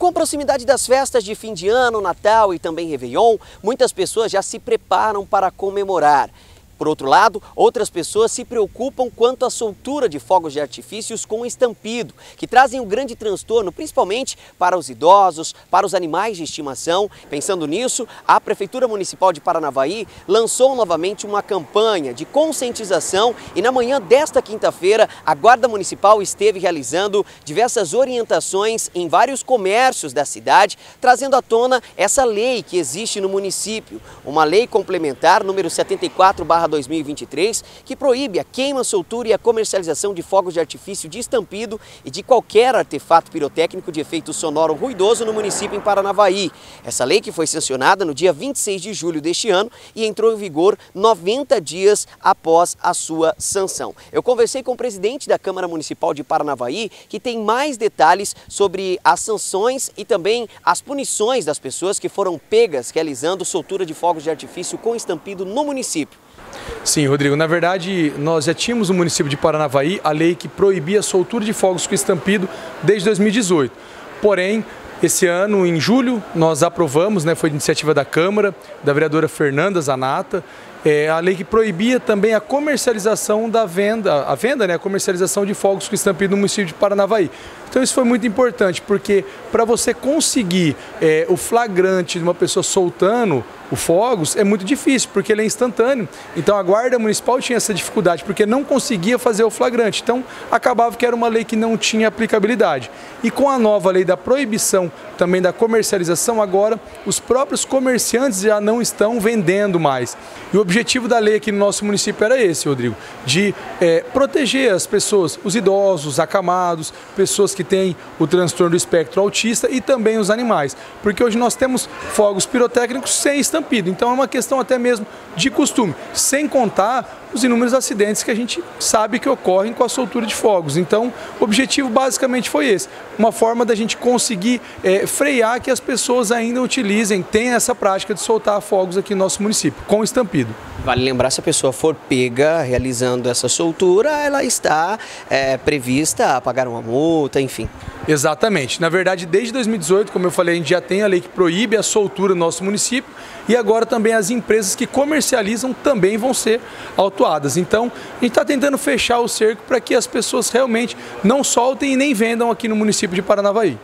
Com a proximidade das festas de fim de ano, Natal e também Réveillon, muitas pessoas já se preparam para comemorar. Por outro lado, outras pessoas se preocupam quanto à soltura de fogos de artifícios com estampido, que trazem um grande transtorno, principalmente para os idosos, para os animais de estimação. Pensando nisso, a Prefeitura Municipal de Paranavaí lançou novamente uma campanha de conscientização e na manhã desta quinta-feira, a Guarda Municipal esteve realizando diversas orientações em vários comércios da cidade, trazendo à tona essa lei que existe no município, uma lei complementar número 74 2023, que proíbe a queima, soltura e a comercialização de fogos de artifício de estampido e de qualquer artefato pirotécnico de efeito sonoro ruidoso no município em Paranavaí. Essa lei que foi sancionada no dia 26 de julho deste ano e entrou em vigor 90 dias após a sua sanção. Eu conversei com o presidente da Câmara Municipal de Paranavaí, que tem mais detalhes sobre as sanções e também as punições das pessoas que foram pegas realizando soltura de fogos de artifício com estampido no município. Sim, Rodrigo. Na verdade, nós já tínhamos no município de Paranavaí a lei que proibia a soltura de fogos com estampido desde 2018. Porém, esse ano, em julho, nós aprovamos, né, foi iniciativa da Câmara, da vereadora Fernanda Zanata, é, a lei que proibia também a comercialização da venda, a venda, né, a comercialização de fogos com estampido no município de Paranavaí. Então isso foi muito importante, porque para você conseguir é, o flagrante de uma pessoa soltando o fogos é muito difícil, porque ele é instantâneo. Então a Guarda Municipal tinha essa dificuldade, porque não conseguia fazer o flagrante. Então acabava que era uma lei que não tinha aplicabilidade. E com a nova lei da proibição também da comercialização, agora os próprios comerciantes já não estão vendendo mais. E o objetivo da lei aqui no nosso município era esse, Rodrigo, de é, proteger as pessoas, os idosos, acamados, pessoas que têm o transtorno do espectro autista e também os animais. Porque hoje nós temos fogos pirotécnicos sem estampido, então é uma questão até mesmo de costume, sem contar os inúmeros acidentes que a gente sabe que ocorrem com a soltura de fogos. Então, o objetivo basicamente foi esse, uma forma da gente conseguir é, frear que as pessoas ainda utilizem, tenham essa prática de soltar fogos aqui no nosso município, com estampido. Vale lembrar, se a pessoa for pega realizando essa soltura, ela está é, prevista a pagar uma multa, enfim. Exatamente. Na verdade, desde 2018, como eu falei, a gente já tem a lei que proíbe a soltura no nosso município e agora também as empresas que comercializam também vão ser autuadas. Então, a gente está tentando fechar o cerco para que as pessoas realmente não soltem e nem vendam aqui no município de Paranavaí.